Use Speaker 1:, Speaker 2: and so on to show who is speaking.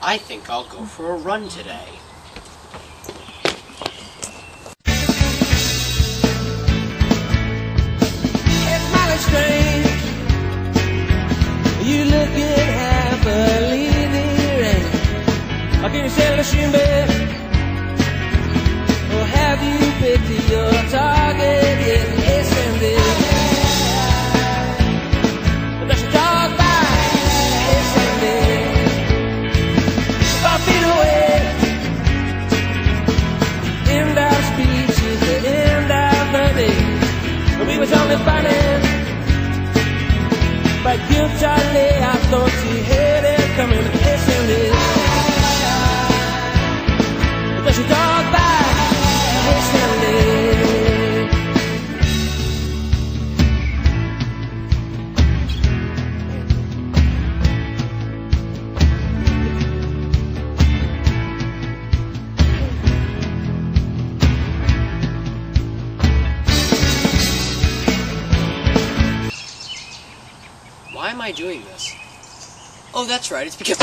Speaker 1: I think I'll go for a run today.
Speaker 2: It's mighty strange. You look at half a range. Or can sell a shoe But you, Charlie, I thought you had it coming.
Speaker 1: Why am I doing this? Oh, that's right, it's because...